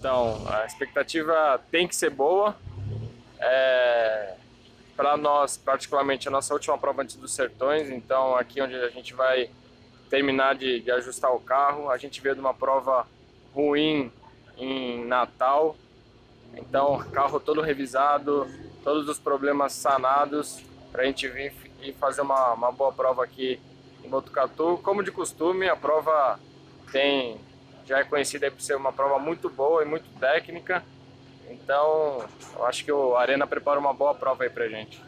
Então, a expectativa tem que ser boa. É, Para nós, particularmente, a nossa última prova antes dos Sertões, então aqui onde a gente vai terminar de, de ajustar o carro. A gente veio de uma prova ruim em Natal, então carro todo revisado, todos os problemas sanados, para a gente vir e fazer uma, uma boa prova aqui em Botucatu. Como de costume, a prova tem já é conhecida por ser uma prova muito boa e muito técnica. Então, eu acho que o Arena prepara uma boa prova aí pra gente.